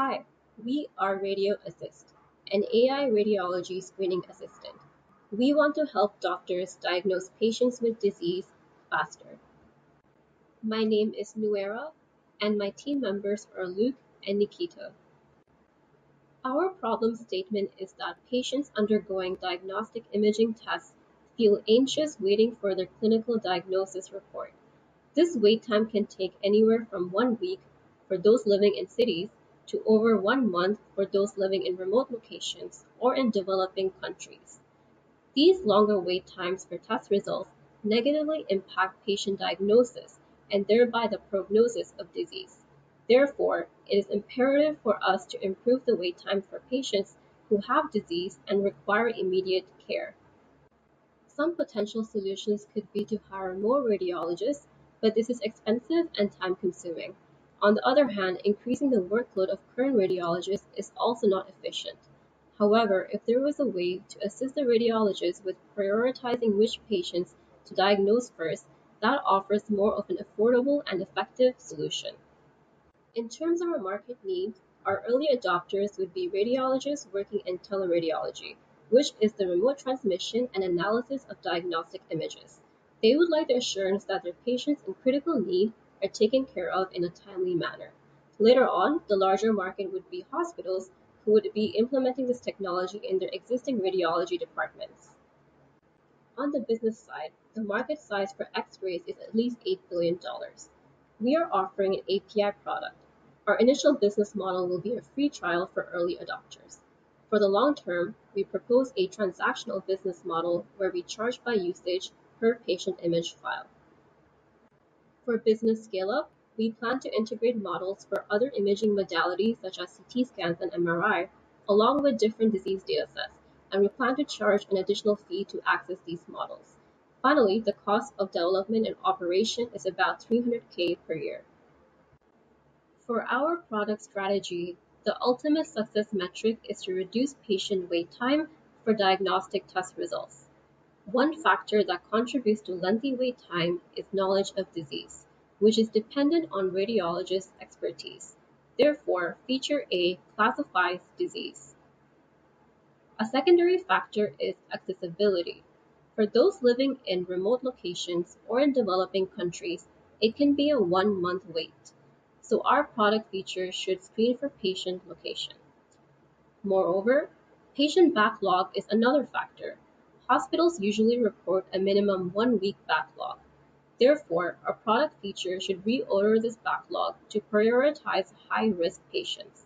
Hi, we are Radio Assist, an AI radiology screening assistant. We want to help doctors diagnose patients with disease faster. My name is Nuera, and my team members are Luke and Nikita. Our problem statement is that patients undergoing diagnostic imaging tests feel anxious waiting for their clinical diagnosis report. This wait time can take anywhere from one week for those living in cities to over one month for those living in remote locations or in developing countries. These longer wait times for test results negatively impact patient diagnosis and thereby the prognosis of disease. Therefore, it is imperative for us to improve the wait time for patients who have disease and require immediate care. Some potential solutions could be to hire more radiologists, but this is expensive and time consuming. On the other hand, increasing the workload of current radiologists is also not efficient. However, if there was a way to assist the radiologist with prioritizing which patients to diagnose first, that offers more of an affordable and effective solution. In terms of our market needs, our early adopters would be radiologists working in teleradiology, which is the remote transmission and analysis of diagnostic images. They would like the assurance that their patients in critical need are taken care of in a timely manner. Later on, the larger market would be hospitals who would be implementing this technology in their existing radiology departments. On the business side, the market size for X-rays is at least $8 billion. We are offering an API product. Our initial business model will be a free trial for early adopters. For the long term, we propose a transactional business model where we charge by usage per patient image file. For business scale-up, we plan to integrate models for other imaging modalities such as CT scans and MRI, along with different disease datasets, and we plan to charge an additional fee to access these models. Finally, the cost of development and operation is about 300k per year. For our product strategy, the ultimate success metric is to reduce patient wait time for diagnostic test results. One factor that contributes to lengthy wait time is knowledge of disease, which is dependent on radiologist expertise. Therefore, feature A classifies disease. A secondary factor is accessibility. For those living in remote locations or in developing countries, it can be a one month wait. So our product feature should screen for patient location. Moreover, patient backlog is another factor Hospitals usually report a minimum one-week backlog. Therefore, our product feature should reorder this backlog to prioritize high-risk patients.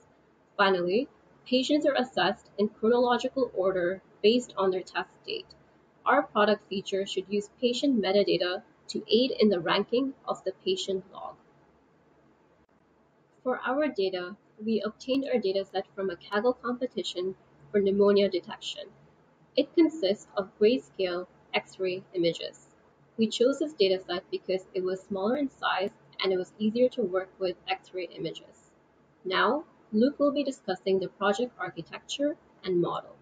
Finally, patients are assessed in chronological order based on their test date. Our product feature should use patient metadata to aid in the ranking of the patient log. For our data, we obtained our dataset from a Kaggle competition for pneumonia detection. It consists of grayscale X-ray images. We chose this dataset because it was smaller in size and it was easier to work with X-ray images. Now, Luke will be discussing the project architecture and model.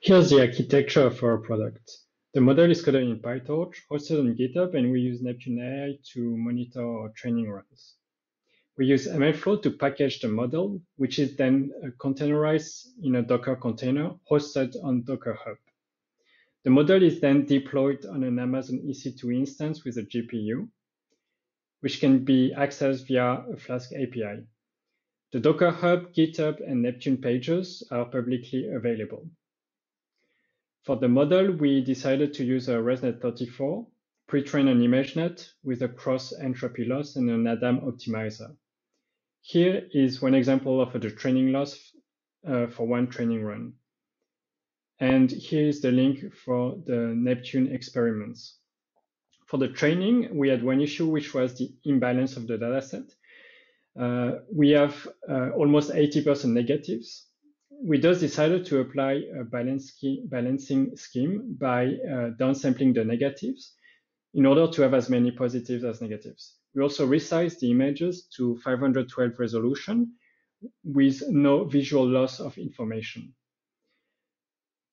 Here's the architecture of our product. The model is coded in PyTorch, hosted on GitHub, and we use Neptune AI to monitor our training runs. We use MLflow to package the model, which is then uh, containerized in a Docker container hosted on Docker Hub. The model is then deployed on an Amazon EC2 instance with a GPU, which can be accessed via a Flask API. The Docker Hub, GitHub, and Neptune pages are publicly available. For the model, we decided to use a ResNet34, pre-trained on ImageNet with a cross entropy loss and an ADAM optimizer. Here is one example of the training loss uh, for one training run. And here is the link for the Neptune experiments. For the training, we had one issue, which was the imbalance of the dataset. Uh, we have uh, almost 80% negatives. We thus decided to apply a balance scheme, balancing scheme by uh, downsampling the negatives in order to have as many positives as negatives. We also resized the images to 512 resolution with no visual loss of information.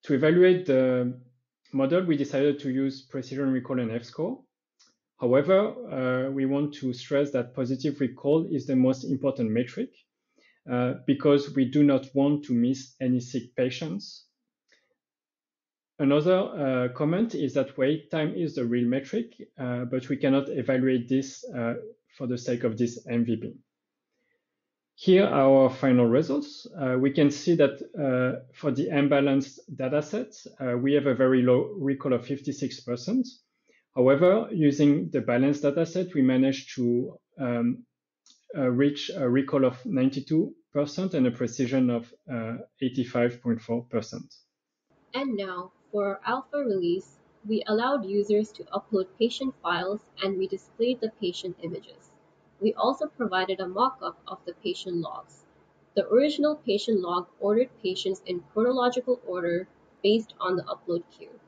To evaluate the model, we decided to use precision recall and F-score. However, uh, we want to stress that positive recall is the most important metric, uh, because we do not want to miss any sick patients. Another uh, comment is that wait time is the real metric, uh, but we cannot evaluate this uh, for the sake of this MVP. Here are our final results. Uh, we can see that uh, for the imbalanced dataset, uh, we have a very low recall of 56%. However, using the balanced dataset, we managed to um, reach a recall of 92% and a precision of 85.4%. Uh, and now, for our alpha release, we allowed users to upload patient files and we displayed the patient images. We also provided a mock-up of the patient logs. The original patient log ordered patients in chronological order based on the upload queue,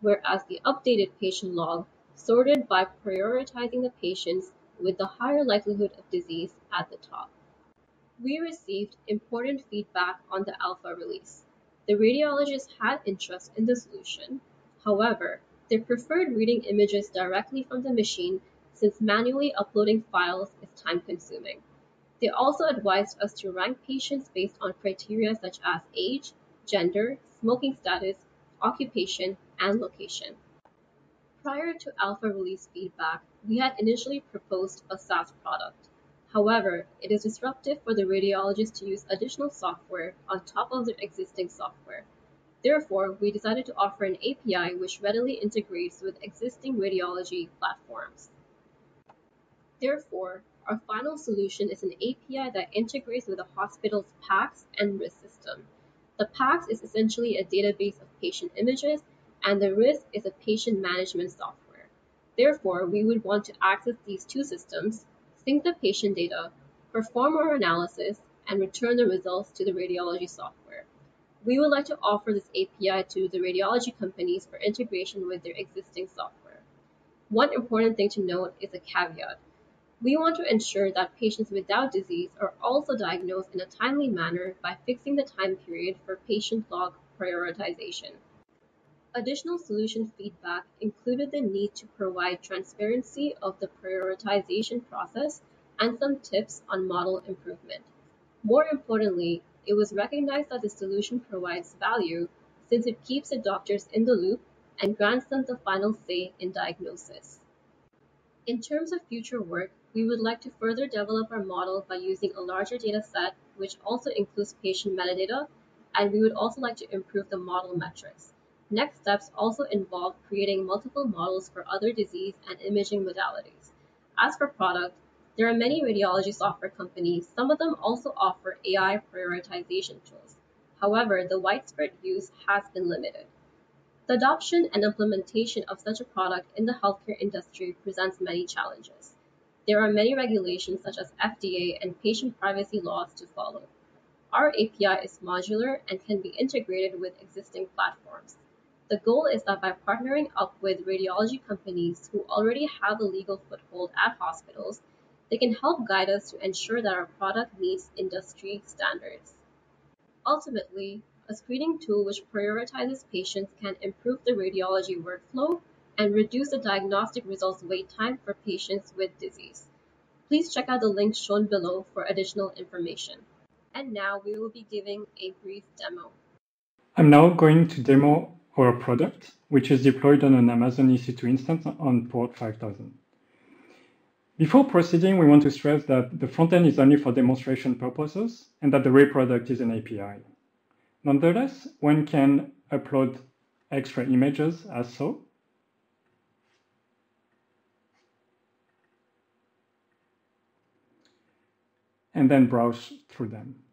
whereas the updated patient log sorted by prioritizing the patients with the higher likelihood of disease at the top. We received important feedback on the alpha release. The radiologists had interest in the solution. However, they preferred reading images directly from the machine since manually uploading files is time consuming. They also advised us to rank patients based on criteria such as age, gender, smoking status, occupation, and location. Prior to alpha release feedback, we had initially proposed a SaaS product. However, it is disruptive for the radiologist to use additional software on top of their existing software. Therefore, we decided to offer an API which readily integrates with existing radiology platforms. Therefore, our final solution is an API that integrates with the hospital's PACS and RIS system. The PACS is essentially a database of patient images, and the RIS is a patient management software. Therefore, we would want to access these two systems, sync the patient data, perform our analysis, and return the results to the radiology software. We would like to offer this API to the radiology companies for integration with their existing software. One important thing to note is a caveat. We want to ensure that patients without disease are also diagnosed in a timely manner by fixing the time period for patient log prioritization. Additional solution feedback included the need to provide transparency of the prioritization process and some tips on model improvement. More importantly, it was recognized that the solution provides value since it keeps the doctors in the loop and grants them the final say in diagnosis. In terms of future work, we would like to further develop our model by using a larger data set, which also includes patient metadata, and we would also like to improve the model metrics. Next steps also involve creating multiple models for other disease and imaging modalities. As for product, there are many radiology software companies. Some of them also offer AI prioritization tools. However, the widespread use has been limited. The adoption and implementation of such a product in the healthcare industry presents many challenges. There are many regulations such as FDA and patient privacy laws to follow. Our API is modular and can be integrated with existing platforms. The goal is that by partnering up with radiology companies who already have a legal foothold at hospitals, they can help guide us to ensure that our product meets industry standards. Ultimately, a screening tool which prioritizes patients can improve the radiology workflow and reduce the diagnostic results wait time for patients with disease. Please check out the links shown below for additional information. And now we will be giving a brief demo. I'm now going to demo our product, which is deployed on an Amazon EC2 instance on port 5000. Before proceeding, we want to stress that the frontend is only for demonstration purposes and that the Ray product is an API. Nonetheless, one can upload X-ray images as so, and then browse through them.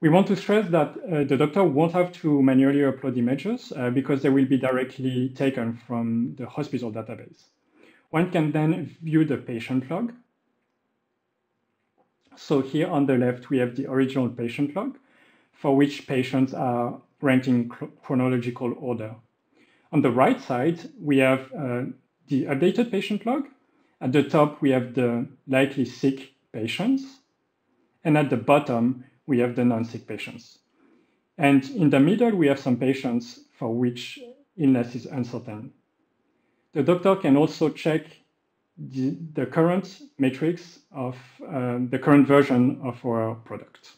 We want to stress that uh, the doctor won't have to manually upload images uh, because they will be directly taken from the hospital database. One can then view the patient log. So here on the left, we have the original patient log for which patients are ranked in chronological order. On the right side, we have uh, the updated patient log at the top, we have the likely sick patients, and at the bottom, we have the non-sick patients. And in the middle, we have some patients for which illness is uncertain. The doctor can also check the, the current matrix of um, the current version of our product.